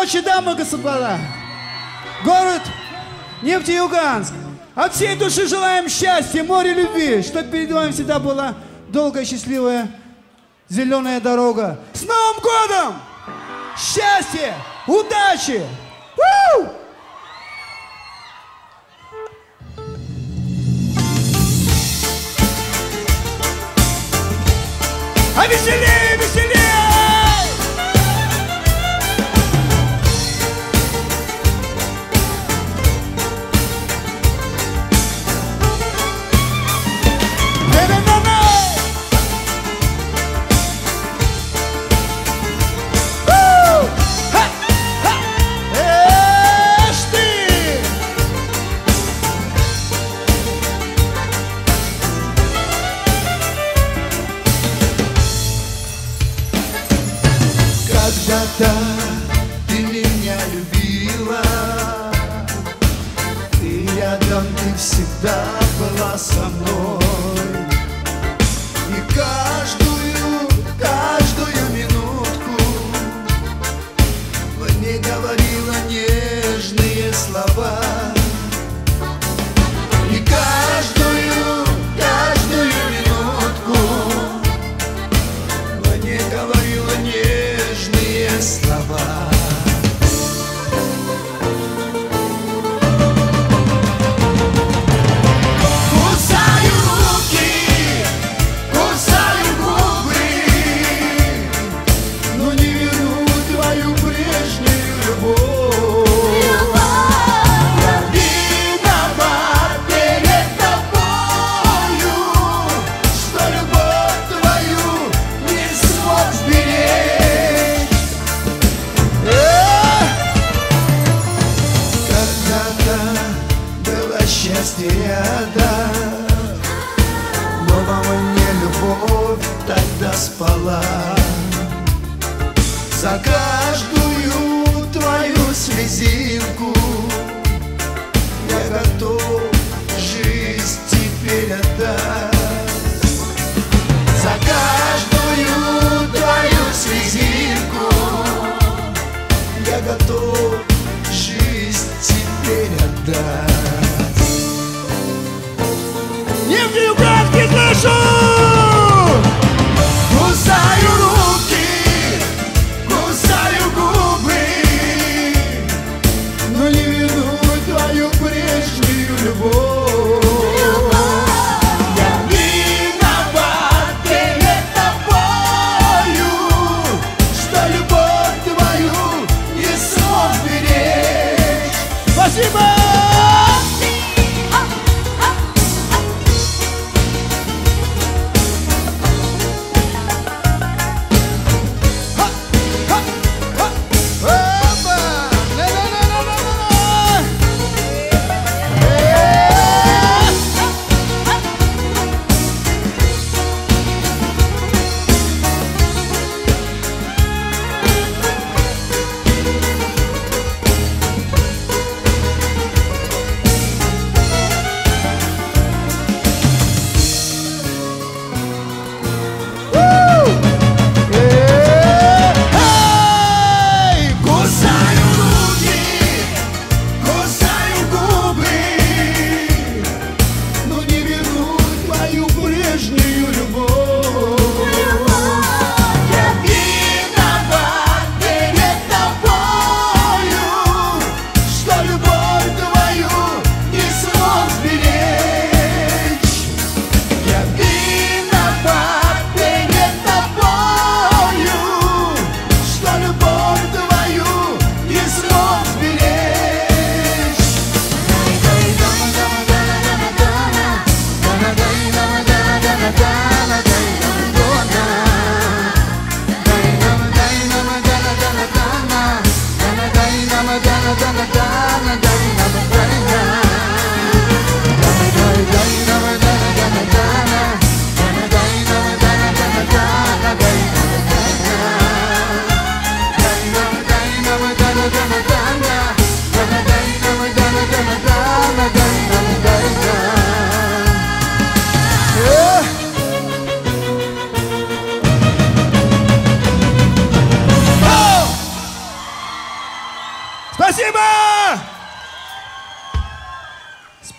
ночи, дамы и господа. Город Нефтеюганск. От всей души желаем счастья, море любви, чтобы перед вами всегда была долгая, счастливая, зеленая дорога. С Новым годом! Счастья! Удачи! Woo! А веселее!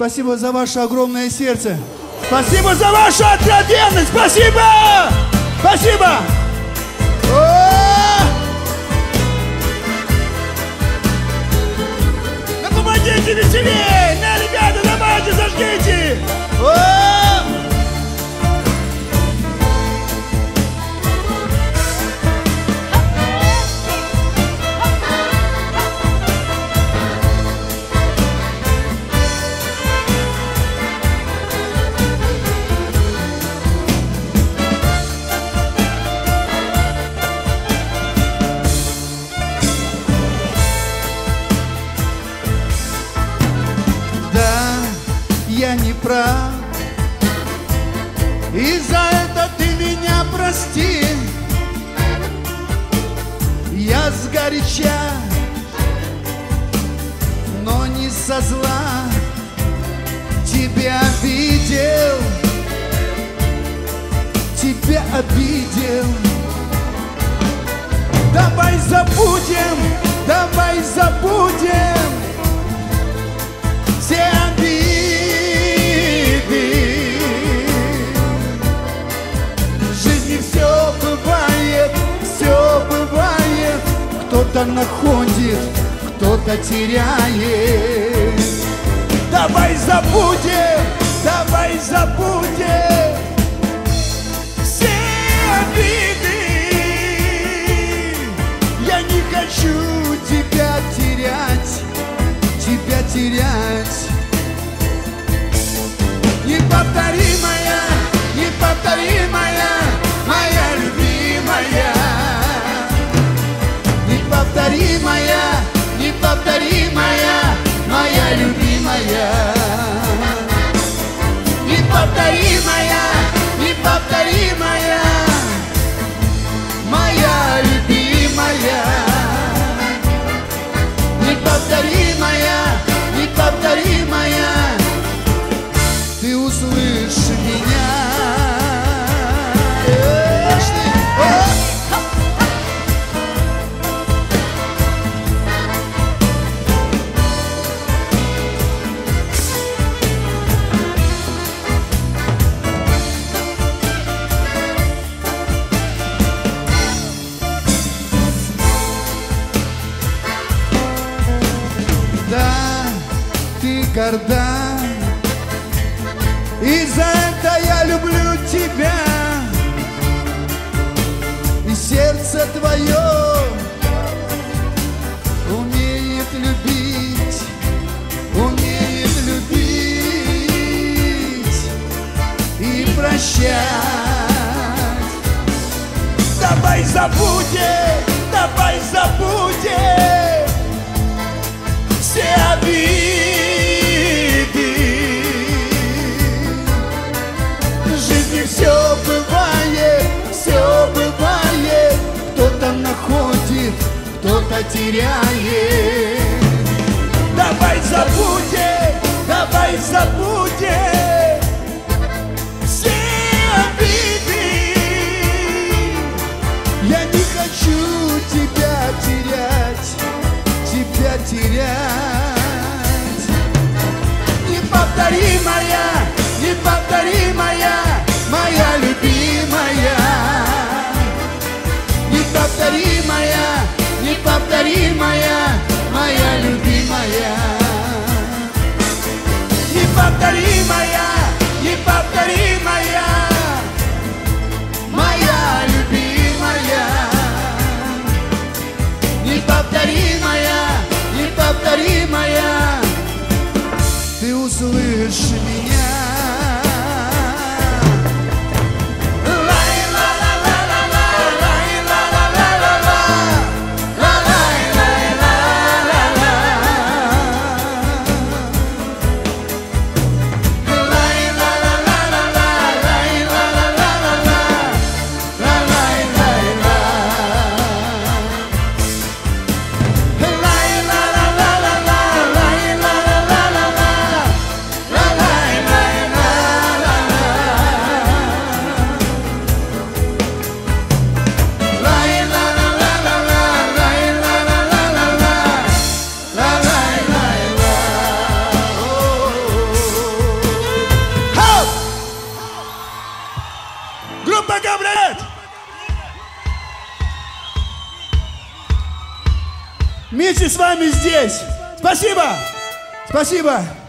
Спасибо за ваше огромное сердце. Спасибо за вашу откровенность. Спасибо! Спасибо! теряем. Давай забудем, давай забудем все обиды. Я не хочу тебя терять, тебя терять. Неповторимая, неповторимая, моя любимая, неповторимая неповторимая, моя любимая. Неповторимая, неповторимая, моя любимая. Неповторимая, неповторимая, ты услышишь меня. Спасибо! Спасибо!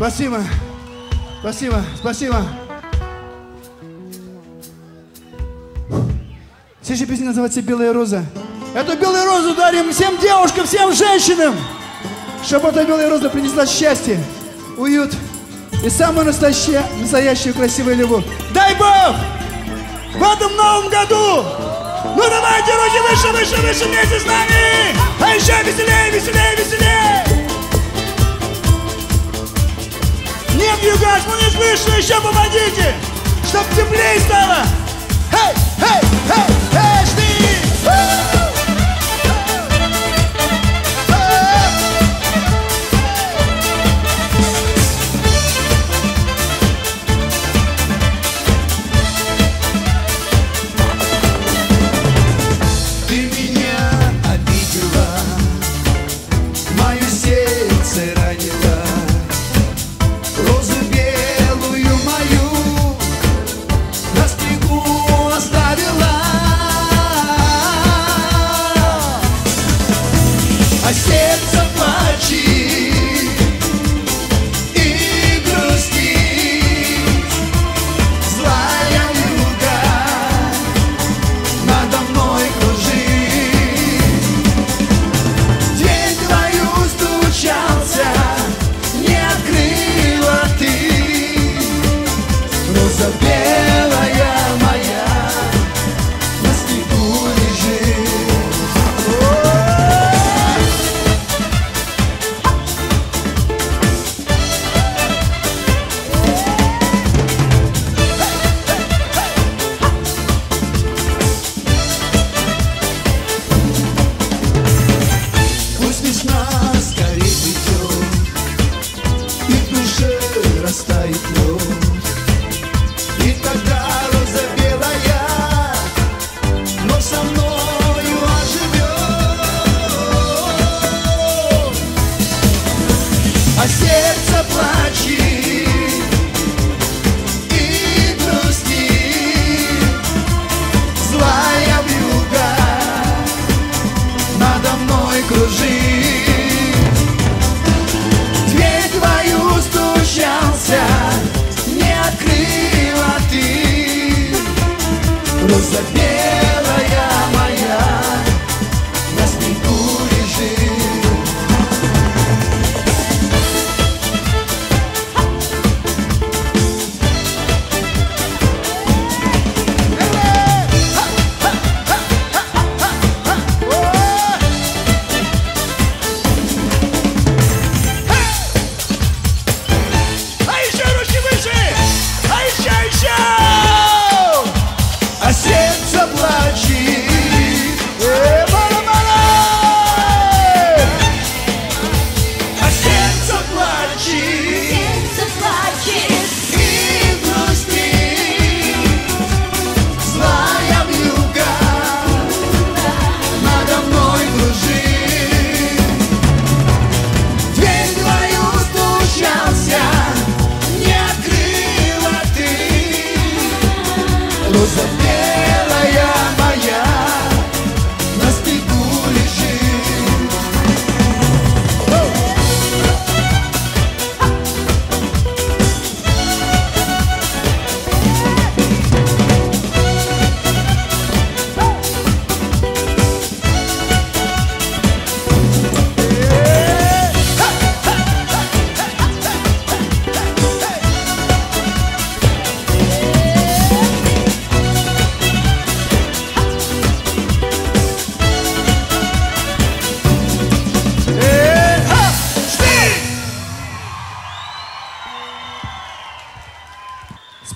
Спасибо. Спасибо. Спасибо. Следующая песня называется «Белая роза». Эту белую розу дарим всем девушкам, всем женщинам, чтобы эта белая роза принесла счастье, уют и самую настоящую, настоящую красивую любовь. Дай Бог! В этом новом году! Ну давайте руки выше, выше, выше вместе с нами! А еще веселее, веселее, веселее! Нет, Югаш, ну не слышно. еще помогите, чтоб теплее стало. Хей, хей, хей!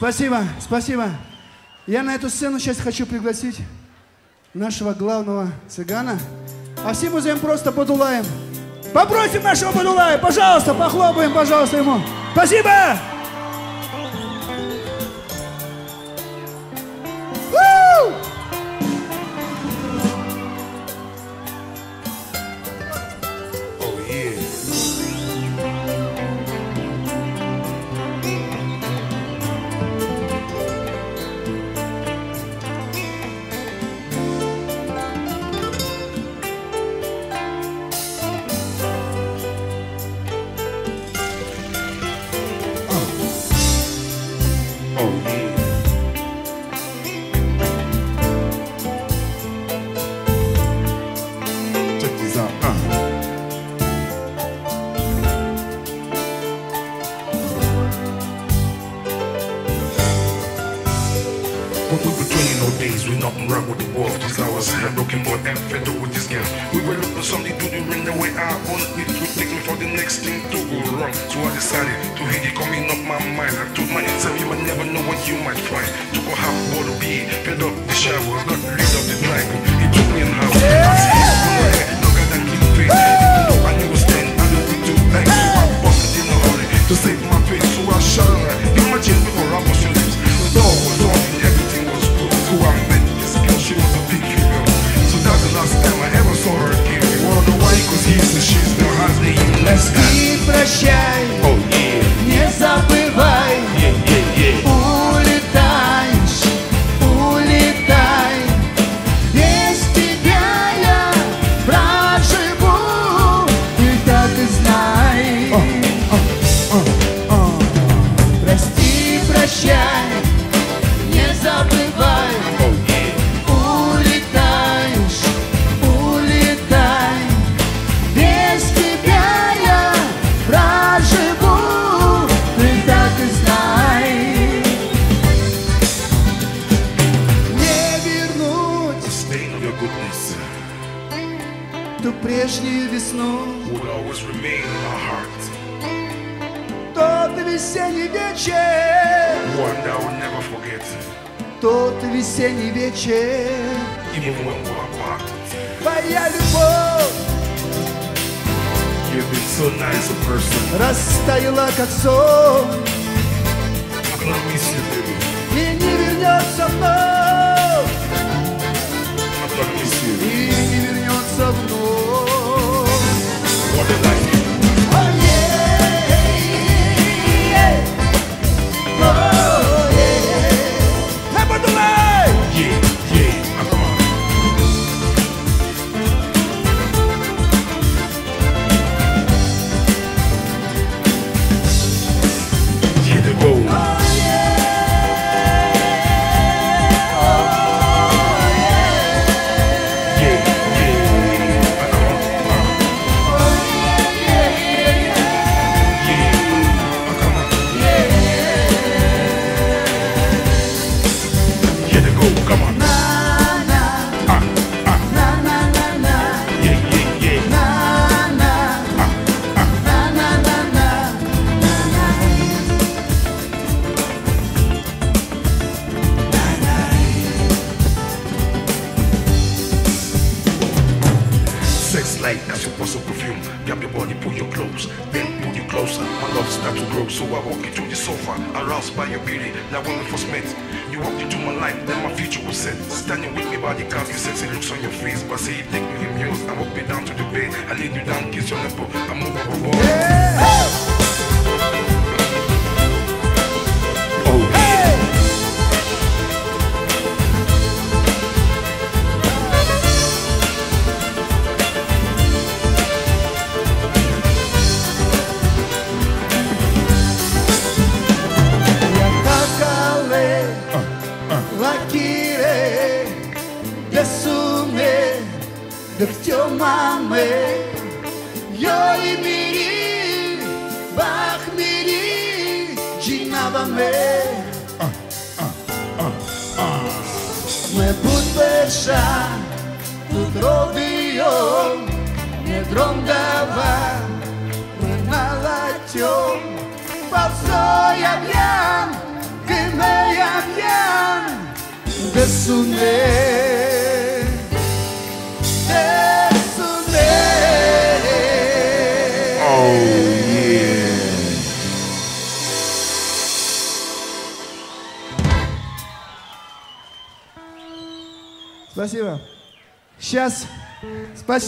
Спасибо, спасибо. Я на эту сцену сейчас хочу пригласить нашего главного цыгана. А все музеем просто подулаем. Попросим нашего подулая, пожалуйста, похлопаем, пожалуйста, ему. Спасибо! Allez du temps, question de sport, amour à vos.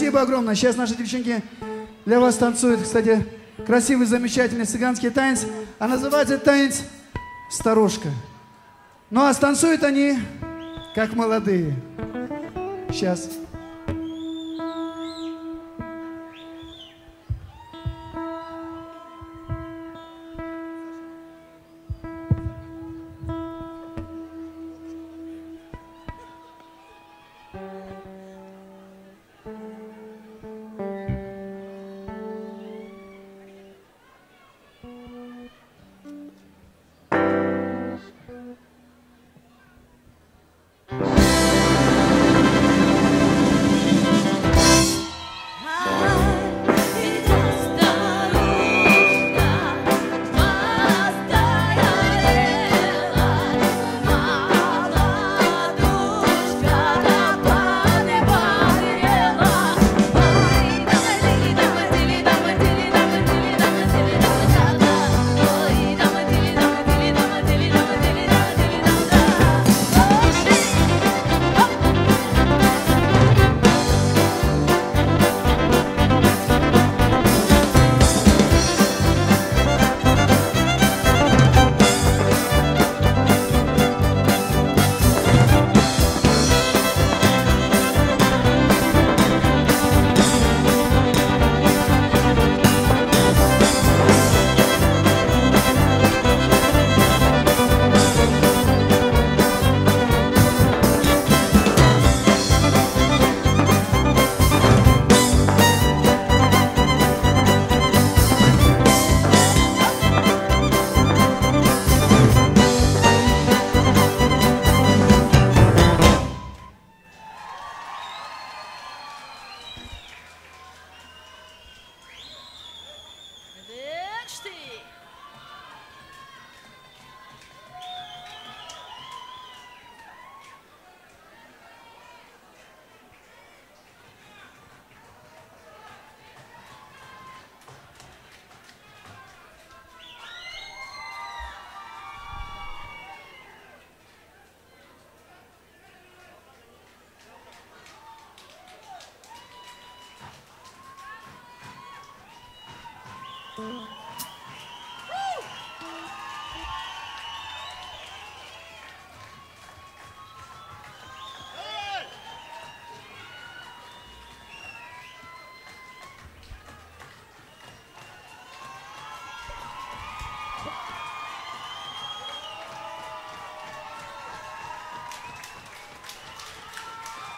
спасибо огромное. Сейчас наши девчонки для вас танцуют, кстати, красивый, замечательный цыганский танец. А называется танец «Старушка». Ну а станцуют они как молодые. Сейчас.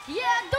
Yeah,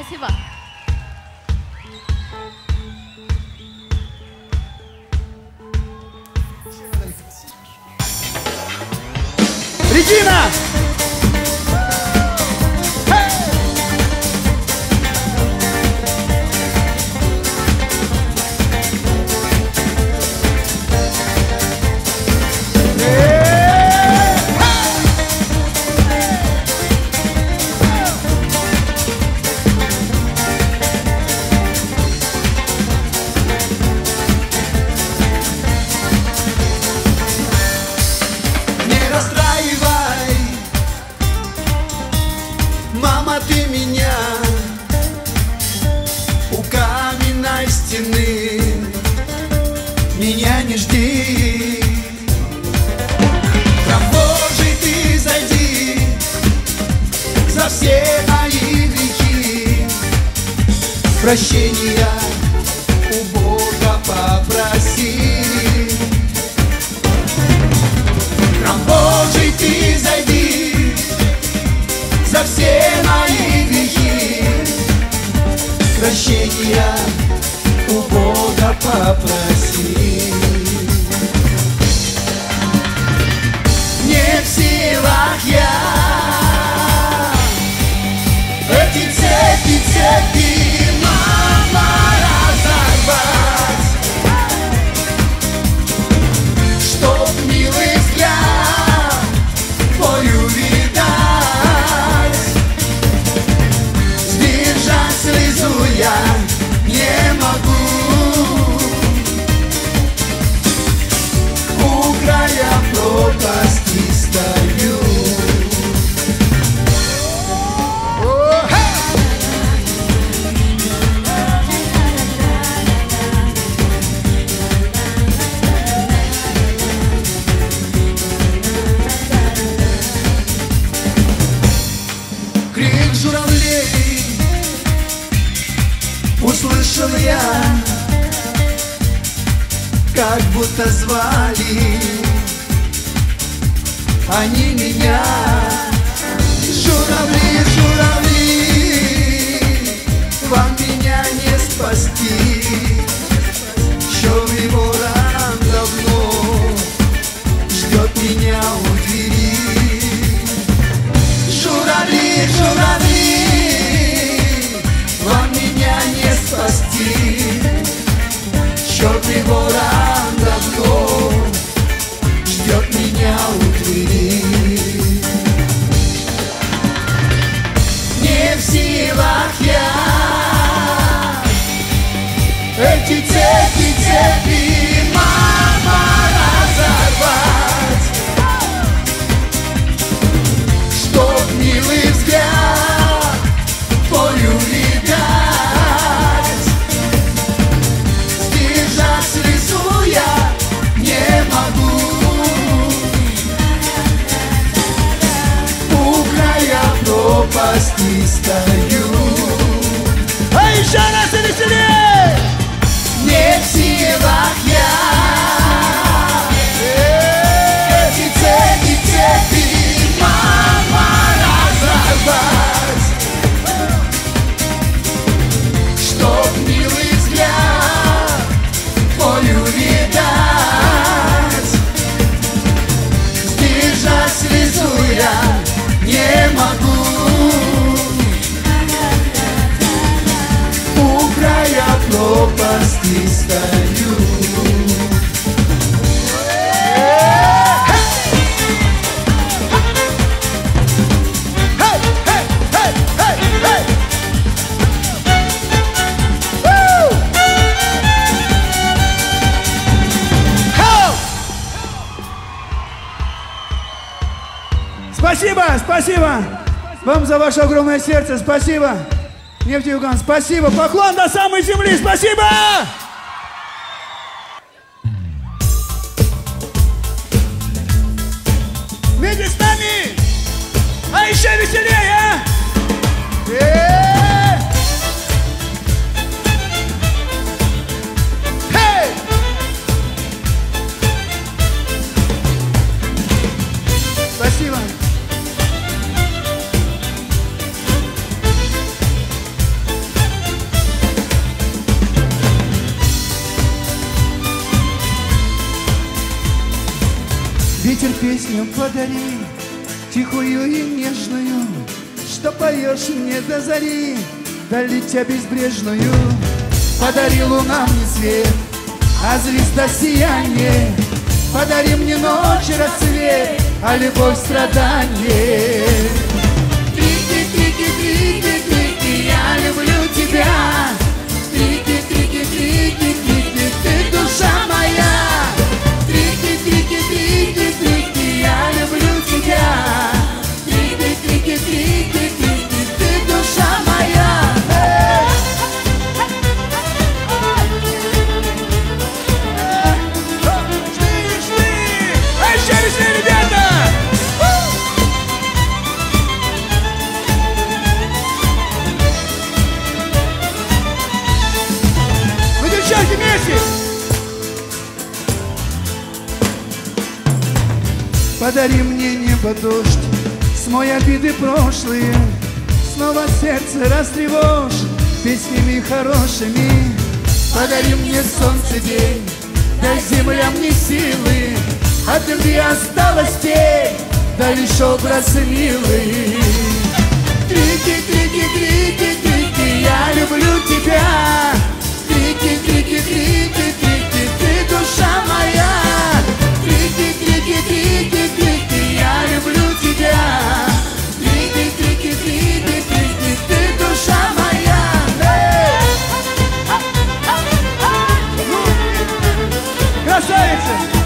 Спасибо. Сердце, спасибо. Нефтьюган. Спасибо. Поклон до самой земли, спасибо! дари Тихую и нежную Что поешь мне до зари Дали тебя безбрежную. Подари луна мне свет А звезда сияние Подари мне ночь рассвет А любовь страдание Трики, трики, трики, трики Я люблю тебя. Растревожь песнями хорошими. Подари мне солнце день, дай земля мне силы, От любви осталась тень, да лишь образ милый. Трики, трики, трики, трики, я люблю тебя. Трики, трики, трики, трики, ты душа моя. Трики, трики, трики, трики, я люблю тебя. Красавица!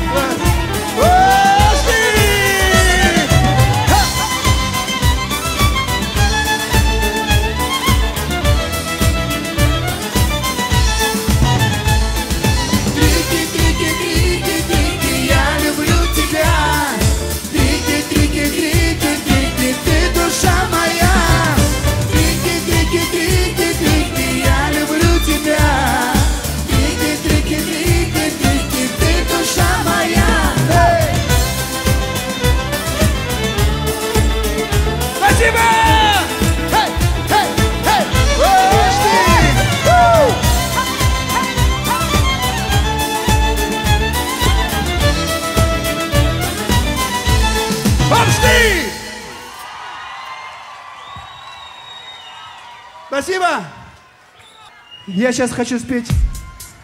Я сейчас хочу спеть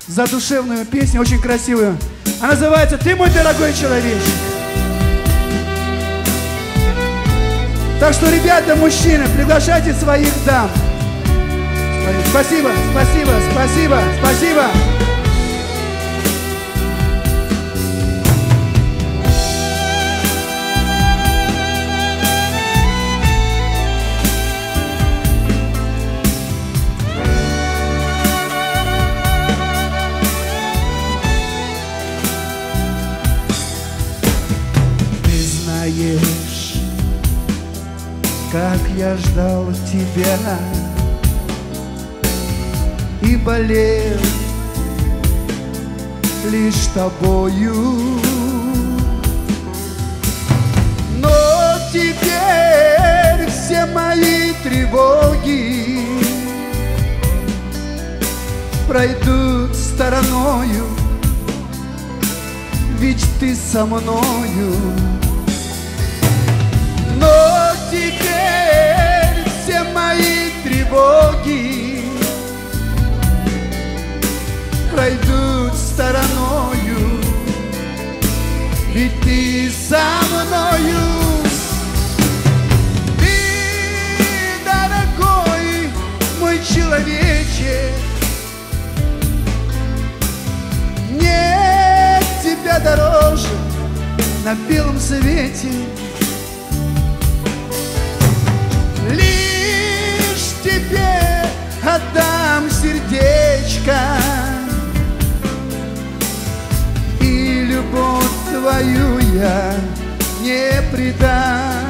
задушевную песню, очень красивую. Она называется «Ты мой дорогой человечек». Так что, ребята, мужчины, приглашайте своих дам. Спасибо, спасибо, спасибо, спасибо. Знаешь, как я ждал тебя. И болел лишь тобою. Но теперь все мои тревоги Пройдут стороною Ведь ты со мною но теперь все мои тревоги пройдут стороною, ведь ты со мною. Ты, дорогой мой человече, нет тебя дороже на белом свете. Тебе отдам сердечко. И любовь твою я не предам.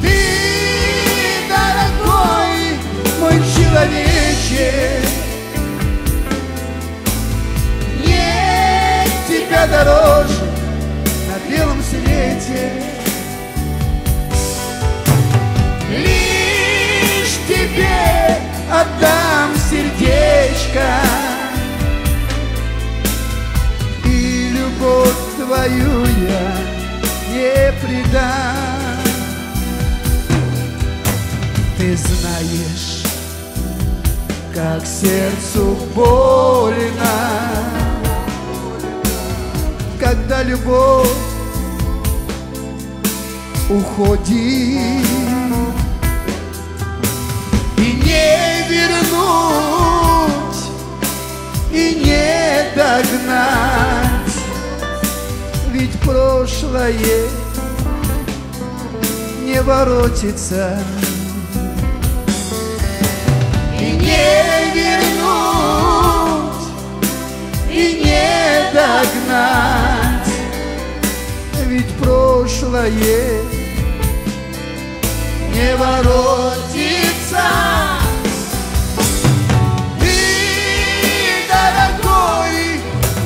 Ты, дорогой мой человече Нет тебя дороже на белом свете тебе отдам сердечко И любовь твою я не предам. Ты знаешь, как сердцу больно, когда любовь уходит вернуть, и не догнать, ведь прошлое не воротится. И не вернуть, и не догнать, ведь прошлое не воротится.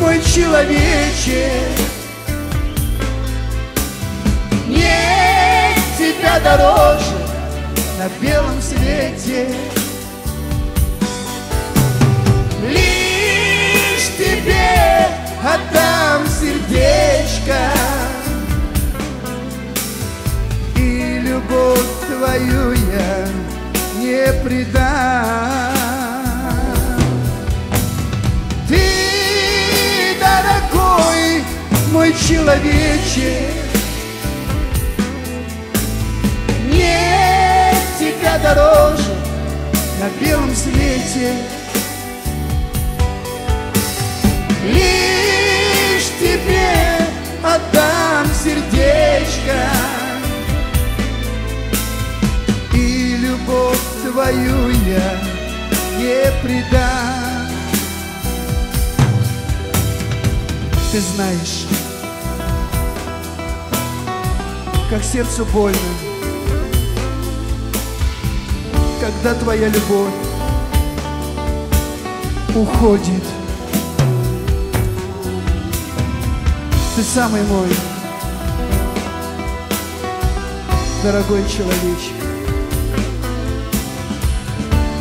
Мой человече, нет тебя дороже на белом свете. Лишь тебе отдам сердечко. И любовь твою я не предам человече. Нет тебя дороже на белом свете. Лишь тебе отдам сердечко. И любовь твою я не предам. Ты знаешь, как сердцу больно Когда твоя любовь уходит Ты самый мой дорогой человечек.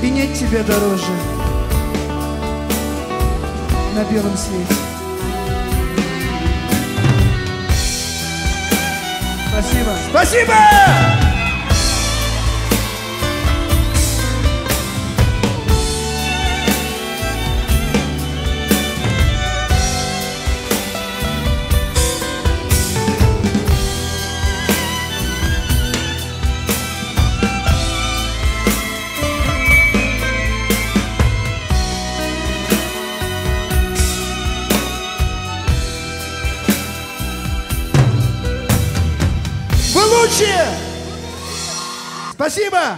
И нет тебя дороже на белом свете. Спасибо. Спасибо!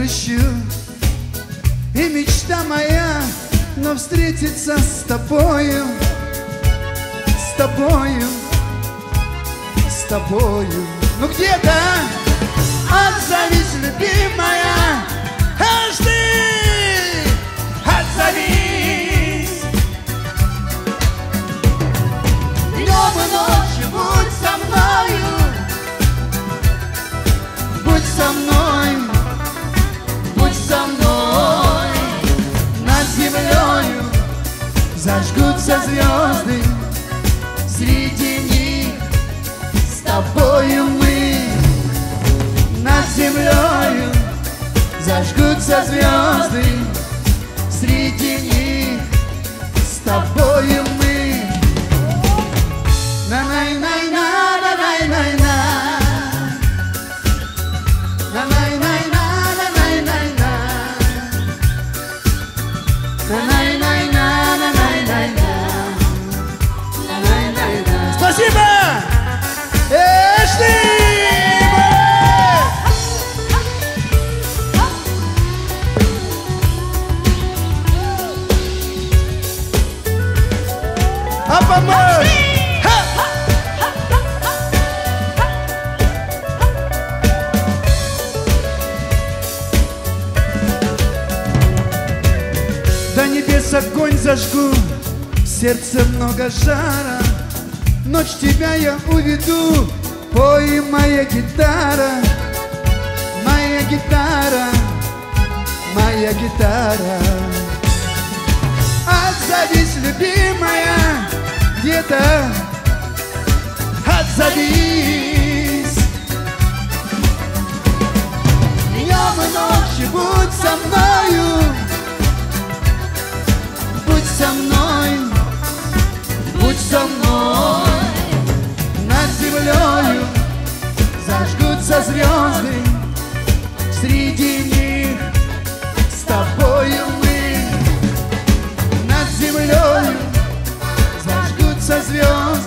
Грущу И мечта моя, но встретиться с тобою С тобою, с тобою. Ну где-то отзовись, любимая Аж ты отзовись Днем и ночью будь со мною Будь со мной, землею Зажгутся звезды Среди них. С тобою мы Над землею Зажгутся звезды сердце много жара. Ночь тебя я уведу, пой моя гитара Моя гитара, моя гитара. Отзовись, любимая, где-то Отзовись. Днем и ночью будь со мною Будь со мной. Над землею зажгутся звезды, Среди них с тобою мы. Над землею зажгутся звезды,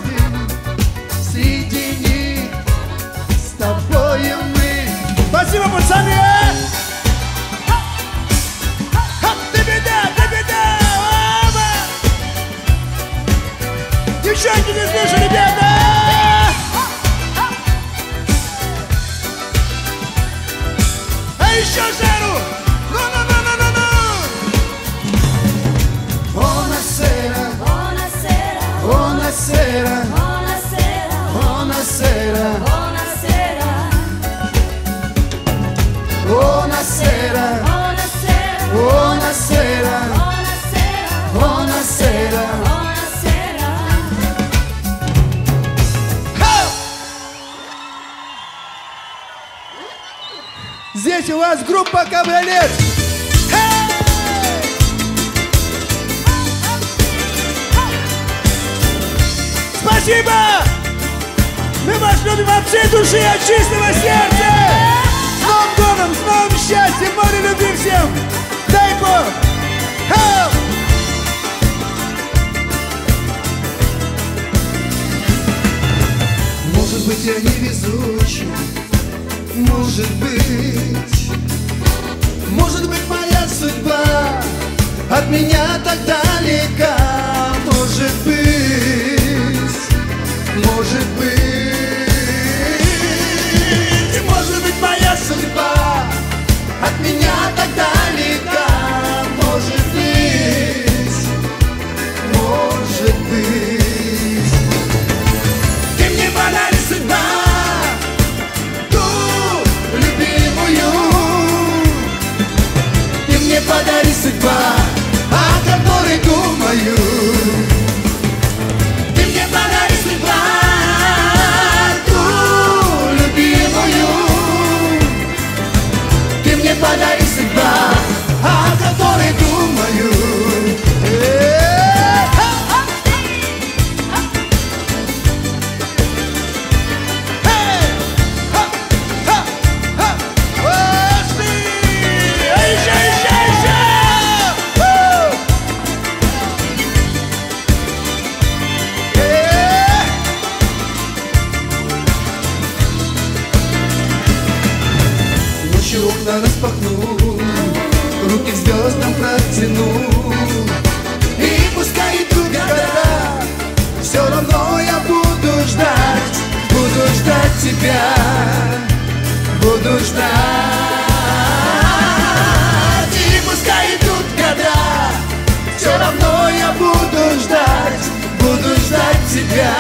все равно я буду ждать, буду ждать тебя,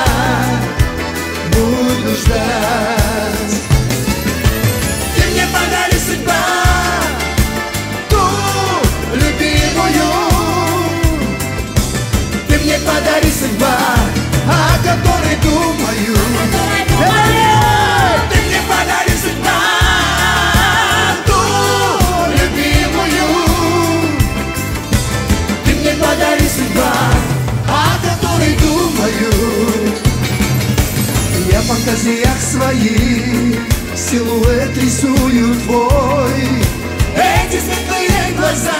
буду ждать. Ты мне подари судьба ту любимую, ты мне подари судьба, о которой думаю. Мыслях своих. Силуэт рисую твой. Эти светлые глаза.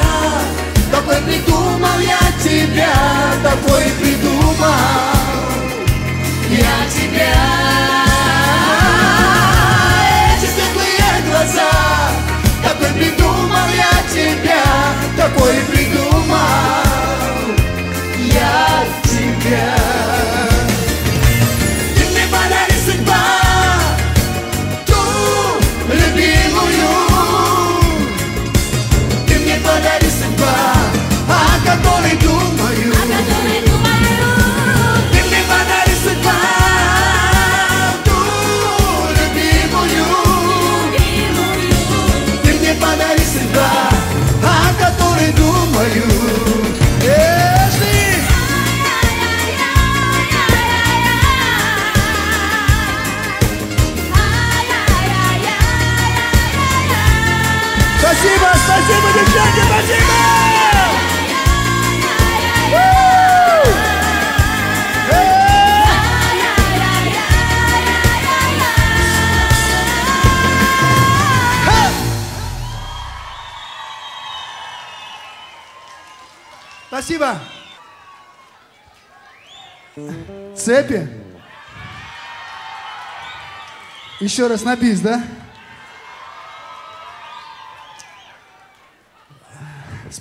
Такой придумал я тебя. Такой придумал я тебя. Эти светлые глаза. Такой придумал я тебя. Такой придумал я тебя спасибо! Цепи. Еще раз на бис, да?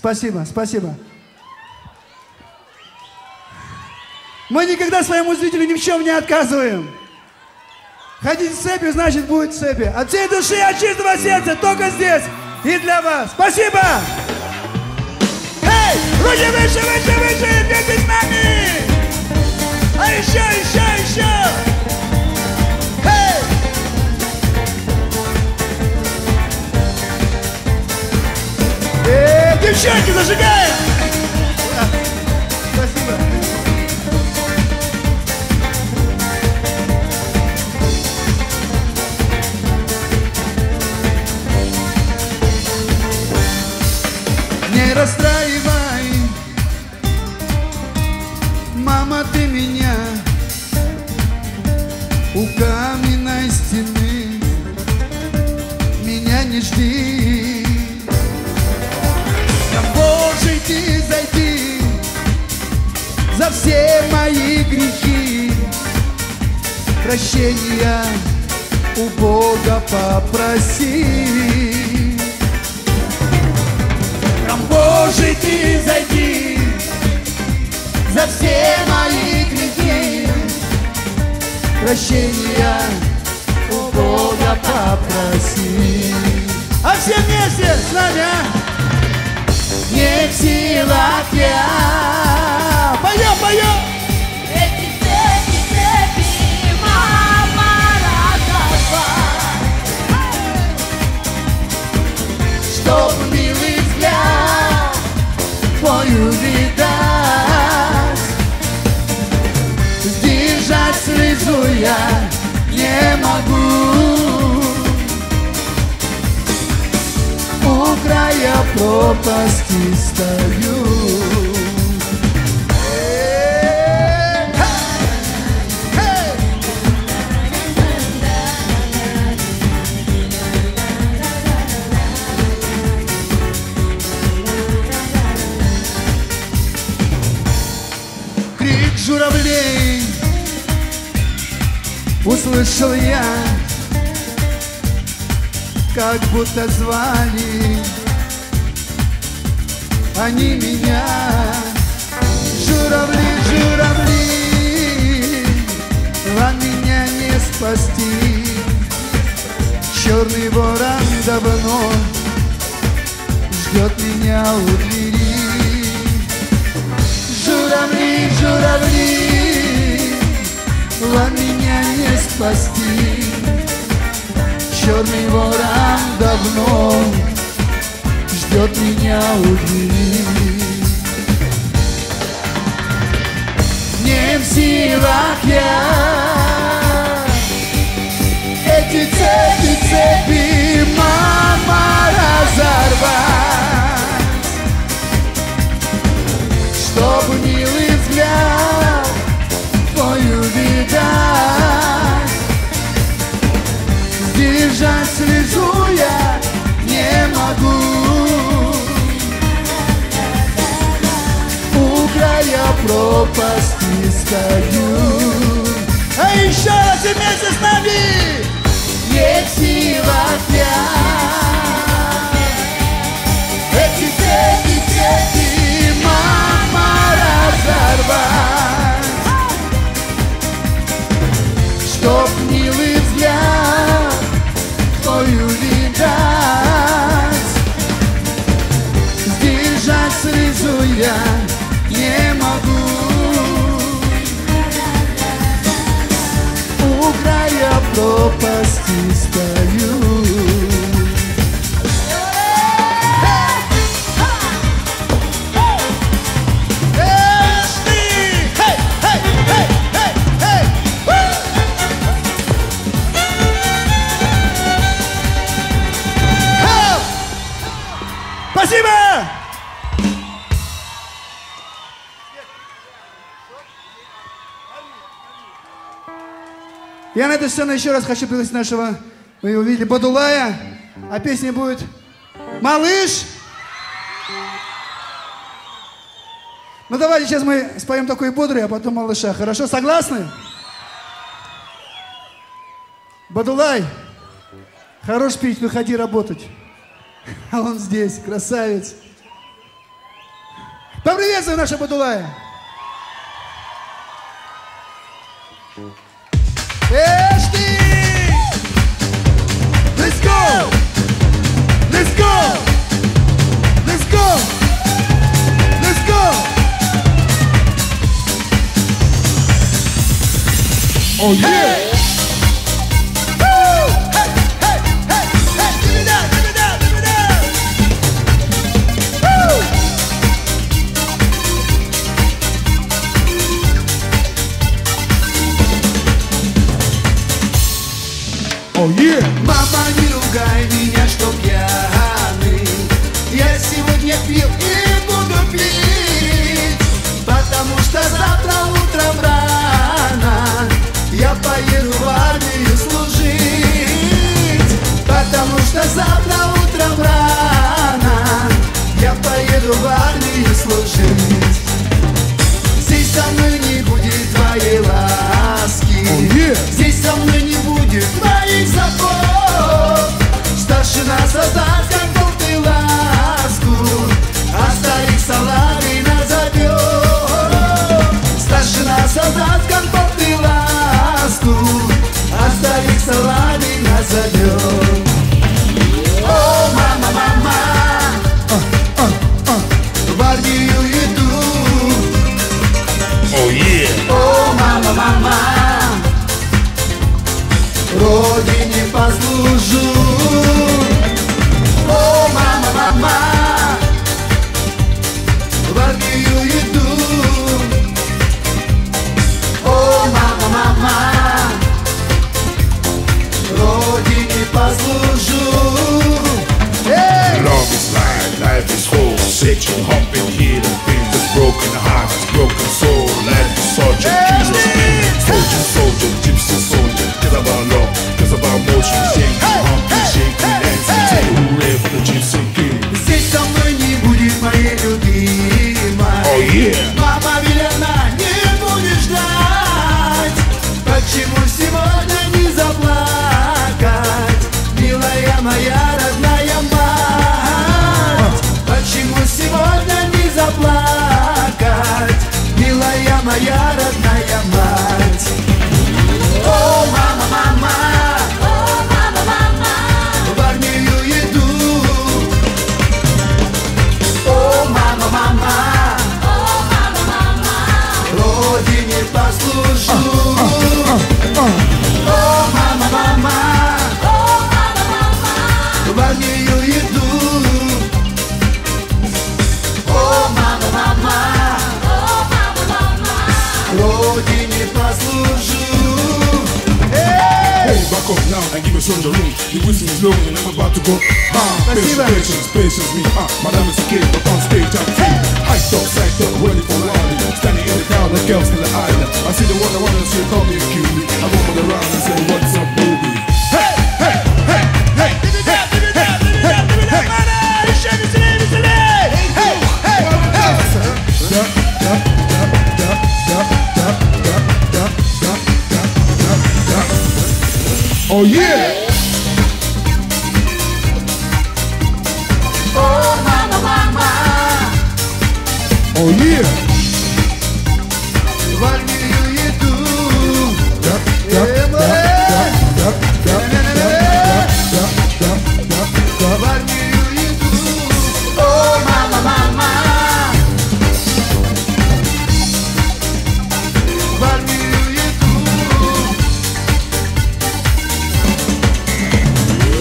Спасибо, спасибо. Мы никогда своему зрителю ни в чем не отказываем. Хотите цепи, значит будет цепи. От всей души, от чистого сердца, только здесь и для вас. Спасибо! Эй, руки выше, выше, выше, вместе с нами! А еще, еще, еще! Эй! Эй, девчонки, зажигаем! стою. А еще раз вместе с нами! Есть сила пять. этой сцены еще раз хочу пригласить нашего, вы его видели, Бадулая. А песня будет «Малыш». Ну давайте сейчас мы споем такой бодрый, а потом «Малыша». Хорошо, согласны? Бадулай, хорош пить, выходи работать. А он здесь, красавец. Поприветствуем нашего Бадулая. Yeah! go! Let's go! Let's go! Let's go! Oh yeah! Hey. Oh yeah. Mama, you пугай меня, что пьяный Я сегодня пил и буду пить Потому что завтра утром рано Я поеду в армию служить. Потому что завтра утром рано Я поеду в армию служить. Здесь со мной не будет твоей ласки. Oh, yeah. Здесь со мной не будет твоих забот Apaixonar, saudade,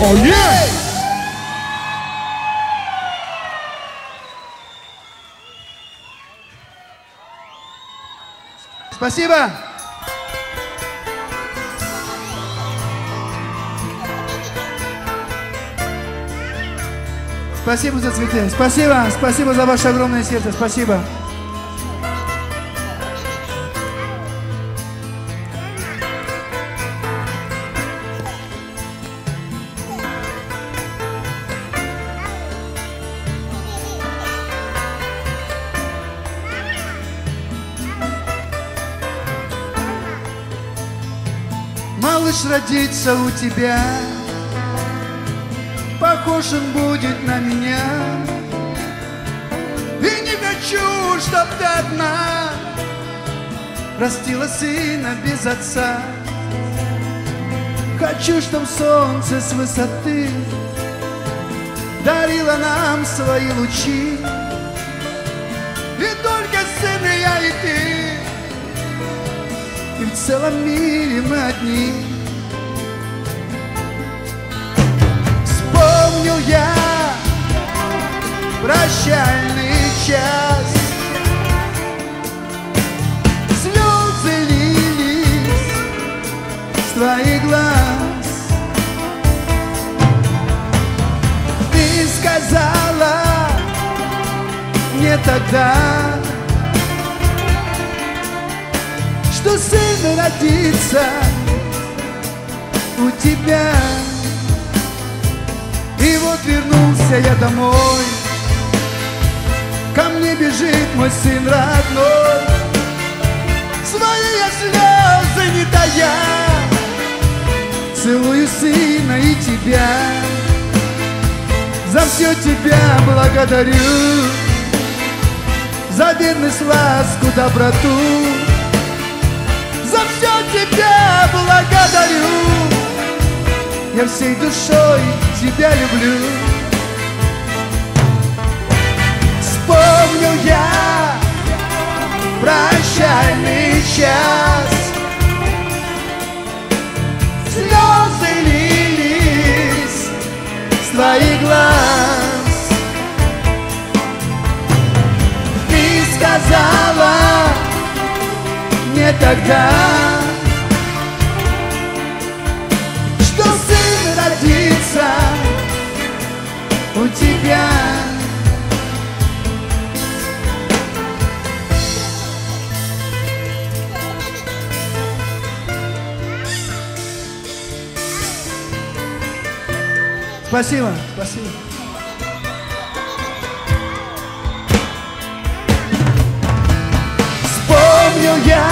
Oh yeah! Спасибо! Спасибо за цветы. Спасибо. Спасибо за ваше огромное сердце. Спасибо. Родится у тебя. Похож он будет на меня. И не хочу, чтоб ты одна Растила сына без отца. Хочу, чтоб солнце с высоты Дарило нам свои лучи. И только сын и я и ты. И в целом мире мы одни Вспомнил я прощальный час. Слезы лились с твоих глаз. Ты сказала мне тогда что сын родится у тебя. Вернулся я домой, ко мне бежит мой сын родной. Свои я слезы не тая, целую сына и тебя. За все тебя благодарю, за верность, ласку, доброту. За все тебя благодарю Я всей душой тебя люблю. Вспомнил я прощальный час. Слезы лились с твоих глаз. Ты сказала мне тогда у тебя Спасибо. Спасибо. Вспомнил я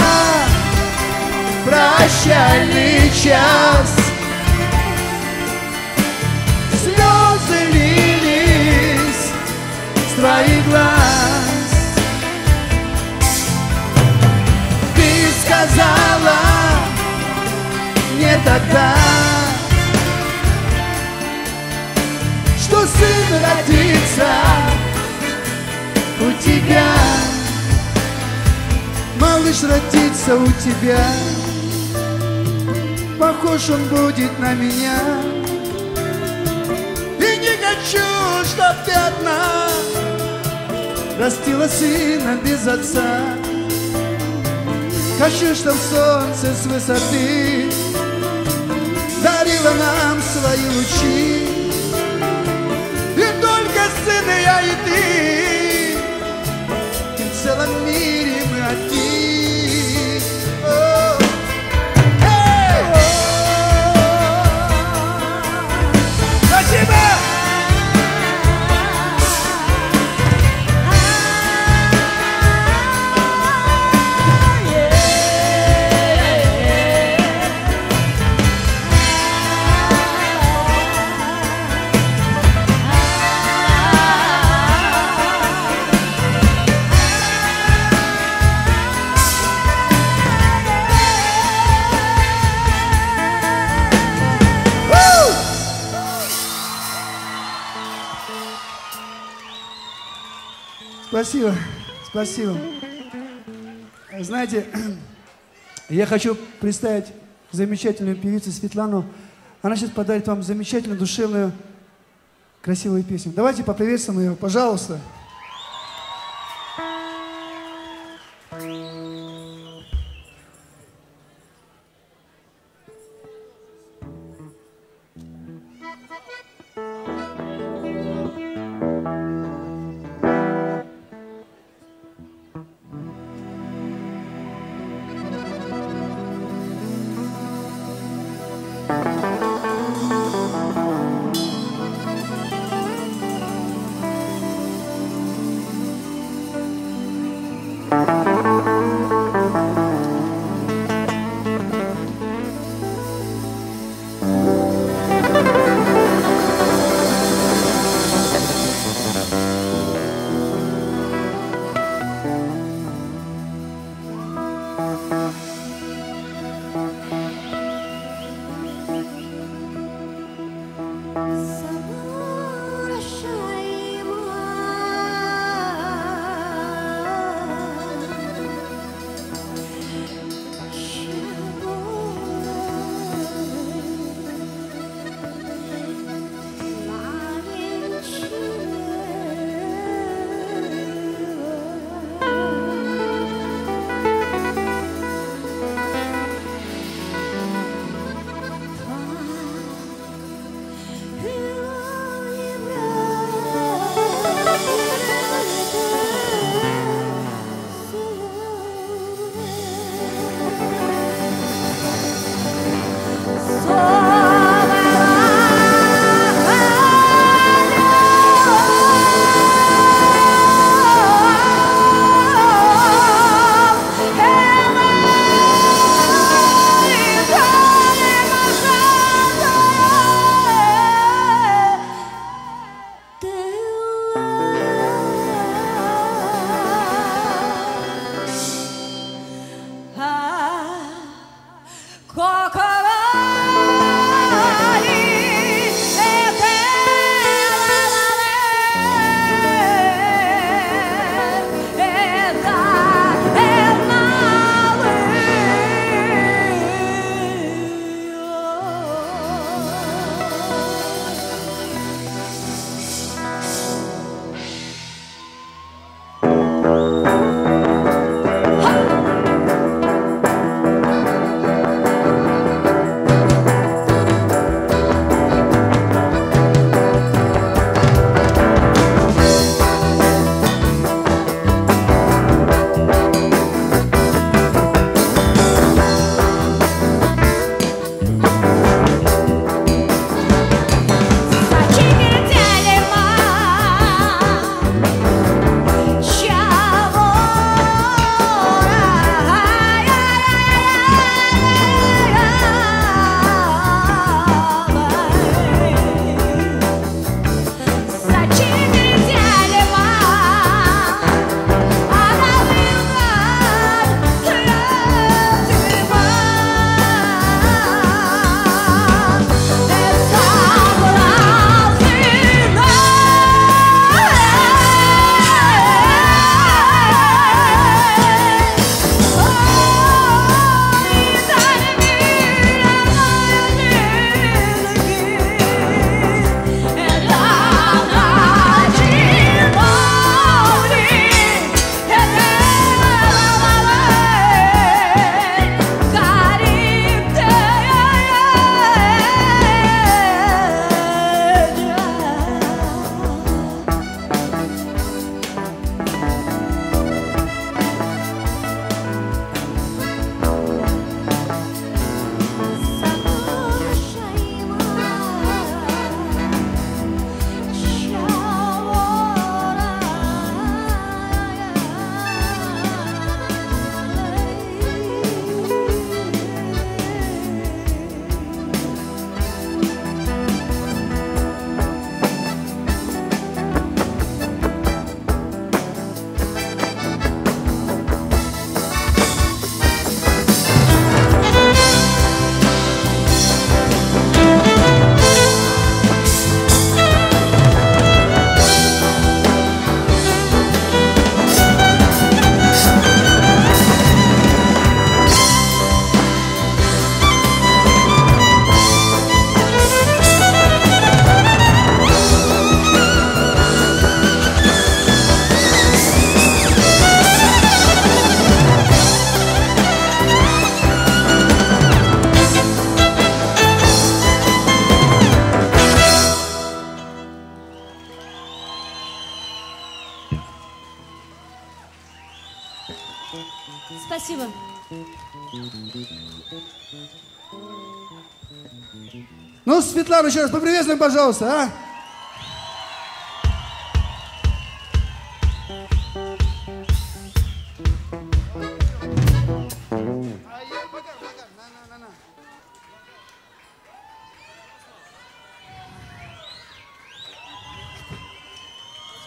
прощальный час тогда. Что сын родится у тебя? Малыш родится у тебя. Похож он будет на меня. И не хочу, чтоб ты одна Растила сына без отца. Хочу, чтоб солнце с высоты Дарило нам свои лучи. И только сын и я и ты И в целом мире Спасибо, спасибо. Знаете, я хочу представить замечательную певицу Светлану. Она сейчас подарит вам замечательную, душевную, красивую песню. Давайте поприветствуем ее, пожалуйста. Спасибо. Светлану еще раз поприветствуем, пожалуйста, а?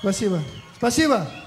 Спасибо. Спасибо.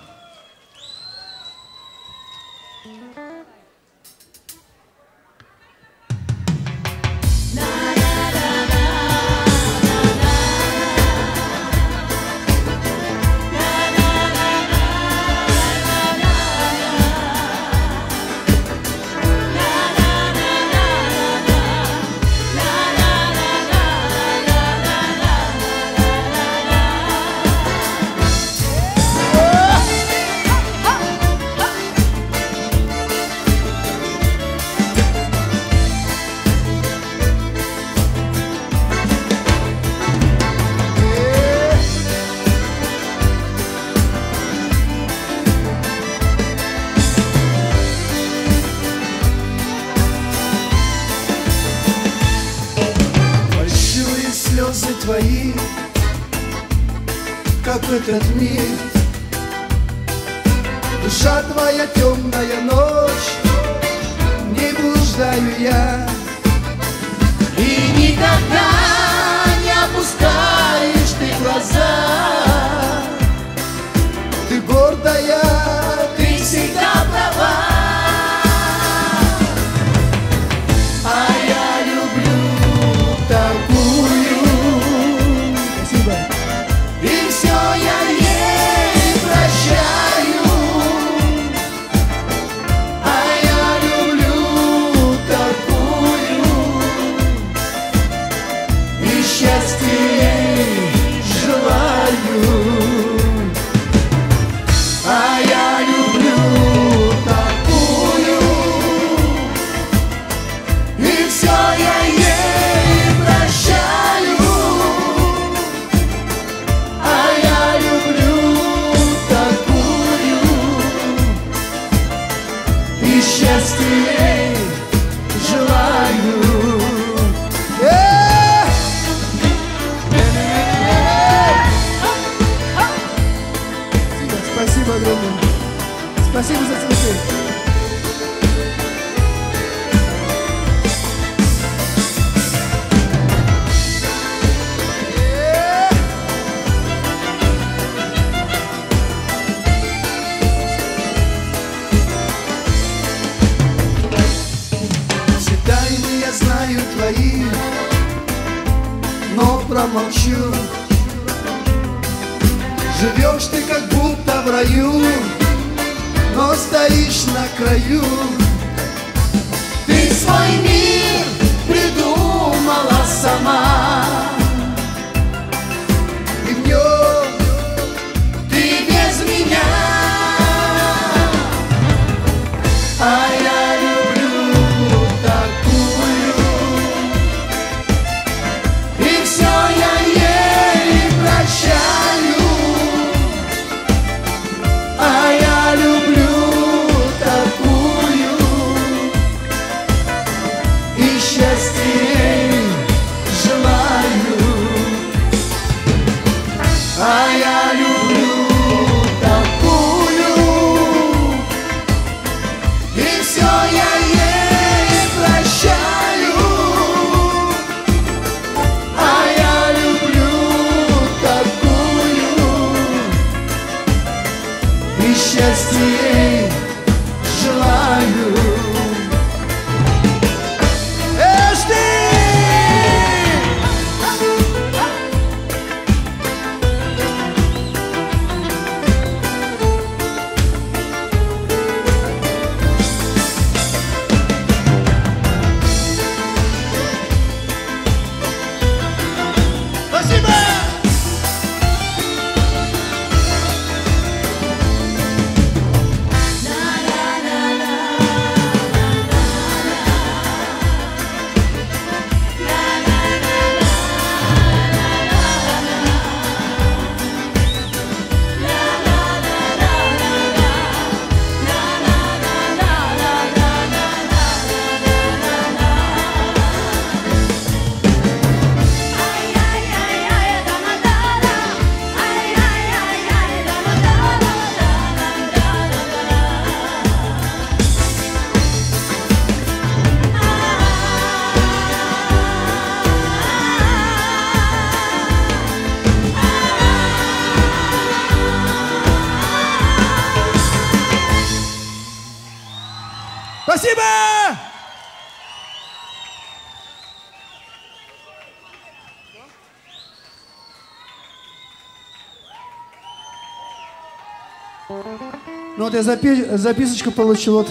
Я запи- записочку получил, вот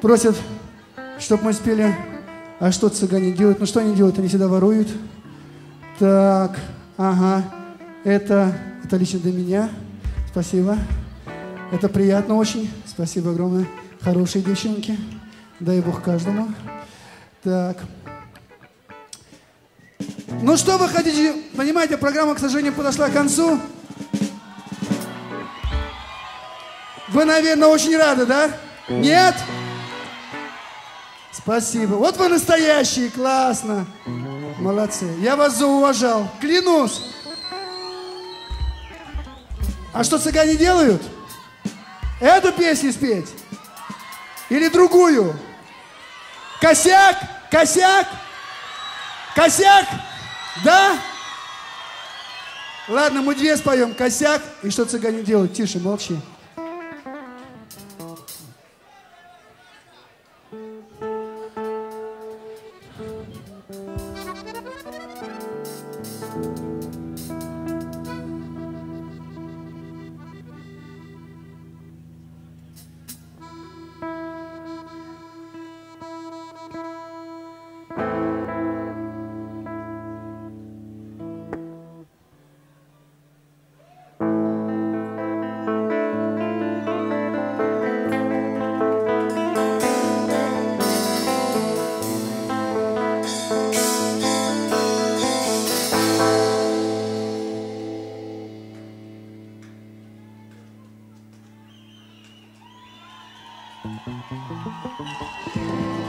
просят, чтобы мы спели, а что цыгане делают? Ну что они делают? Они всегда воруют. Так, ага, это, это лично для меня. Спасибо. Это приятно очень. Спасибо огромное. Хорошие девчонки. Дай Бог каждому. Так. Ну что вы хотите? Понимаете, программа, к сожалению, подошла к концу. Вы, наверное, очень рады, да? Нет? Спасибо. Вот вы настоящие, классно. Молодцы. Я вас зауважал. Клянусь. А что цыгане делают? Эту песню спеть? Или другую? Косяк? Косяк? Косяк? Да? Ладно, мы две споем. Косяк. И что цыгане делают? Тише, молчи.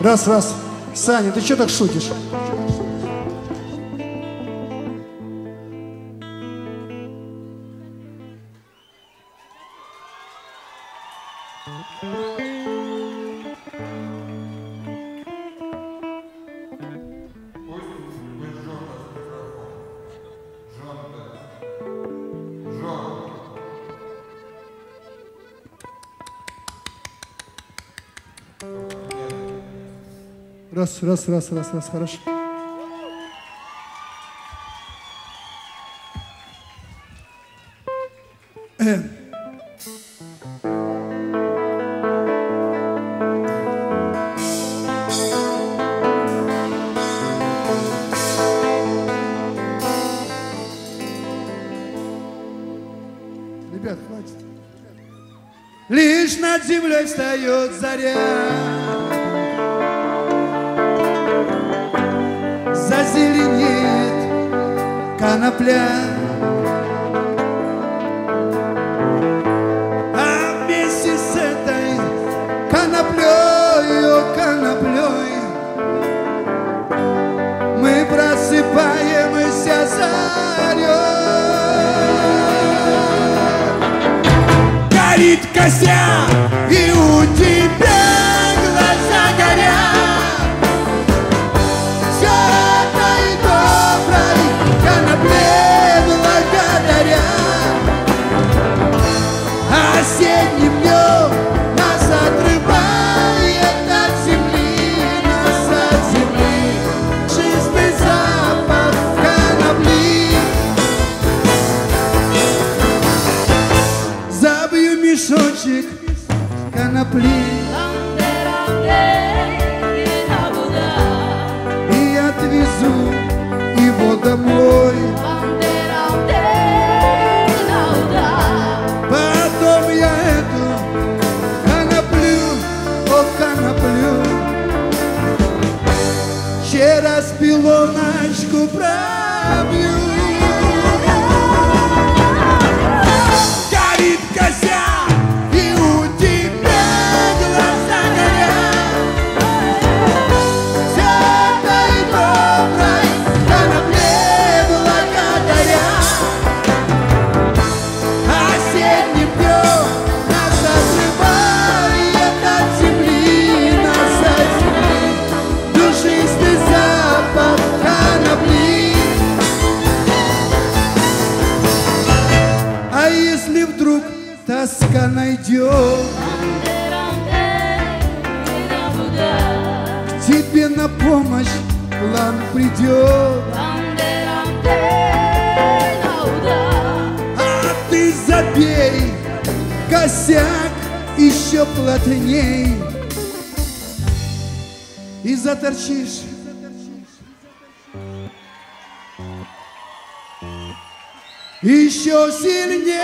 Раз, раз. Саня, ты что так шутишь? Раз, раз, раз, раз, раз, хорошо. Э. Ребят, хватит. Лишь над землей встает заря. Конопля. А вместе с этой коноплей, о, коноплей, мы просыпаемся зарей. Горит костяк, Мешочек конопли. И отвезу его домой. Потом я эту коноплю, о коноплю. Через пилоночку косяк еще плотней. И заторчишь. Еще сильнее.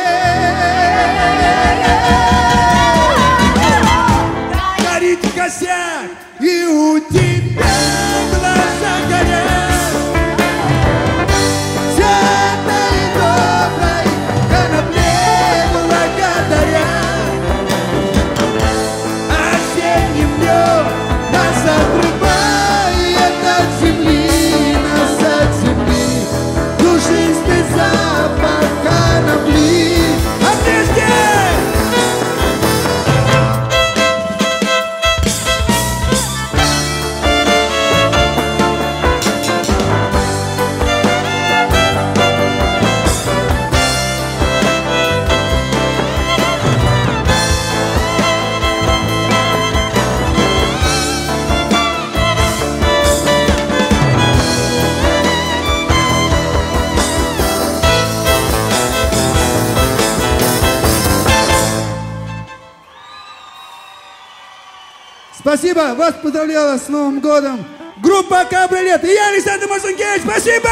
Горит косяк Спасибо, вас поздравляла с Новым годом группа Кабрилет и я, Александр Марсенкевич. Спасибо!